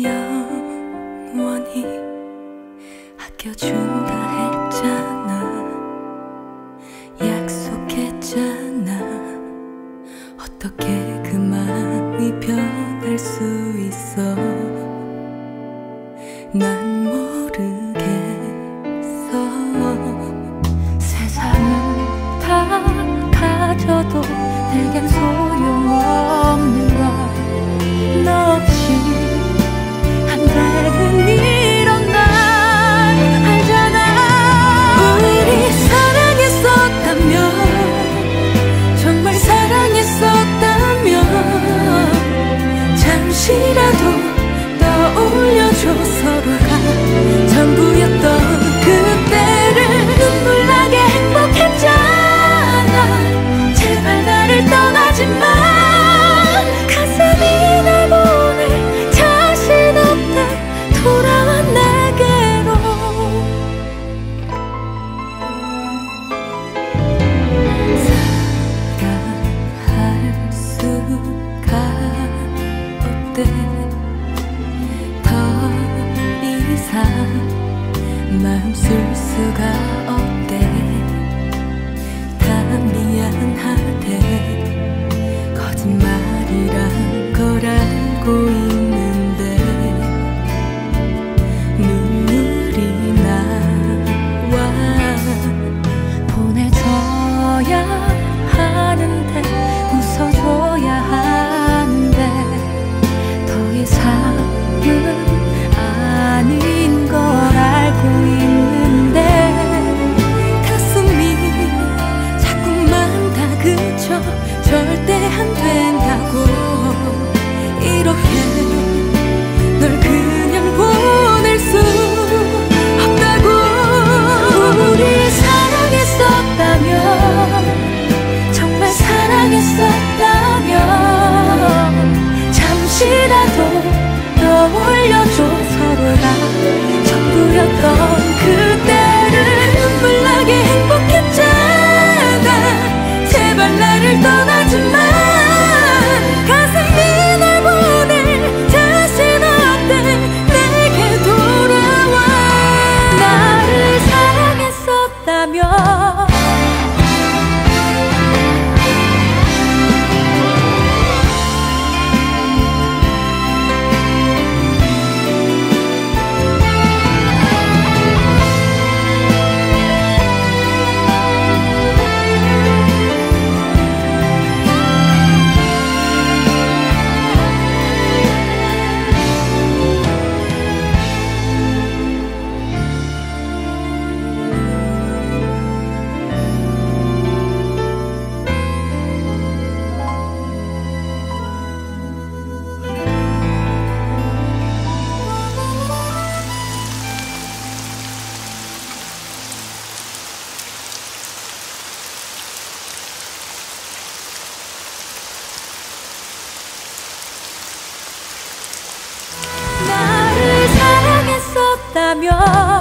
영원히 아껴준다 했잖아. 약속했잖아. 어떻게 그 마음이 변할 수 있어? 난 모르 verte. 하면